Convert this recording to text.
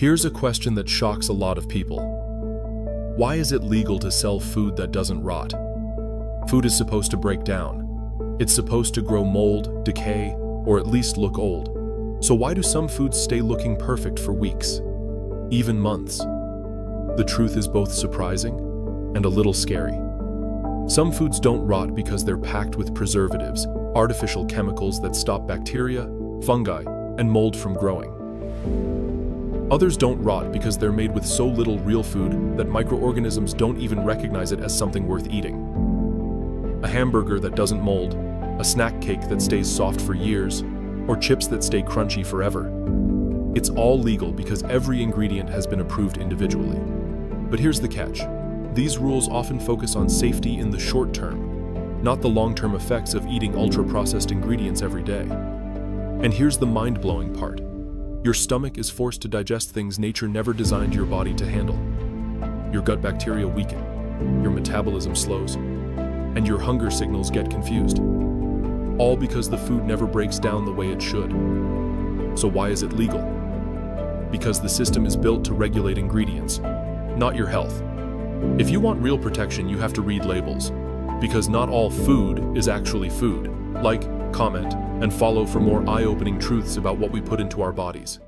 Here's a question that shocks a lot of people. Why is it legal to sell food that doesn't rot? Food is supposed to break down. It's supposed to grow mold, decay, or at least look old. So why do some foods stay looking perfect for weeks, even months? The truth is both surprising and a little scary. Some foods don't rot because they're packed with preservatives, artificial chemicals that stop bacteria, fungi, and mold from growing. Others don't rot because they're made with so little real food that microorganisms don't even recognize it as something worth eating. A hamburger that doesn't mold, a snack cake that stays soft for years, or chips that stay crunchy forever. It's all legal because every ingredient has been approved individually. But here's the catch. These rules often focus on safety in the short term, not the long-term effects of eating ultra-processed ingredients every day. And here's the mind-blowing part. Your stomach is forced to digest things nature never designed your body to handle. Your gut bacteria weaken, your metabolism slows, and your hunger signals get confused. All because the food never breaks down the way it should. So why is it legal? Because the system is built to regulate ingredients, not your health. If you want real protection, you have to read labels, because not all food is actually food. Like, comment, and follow for more eye-opening truths about what we put into our bodies.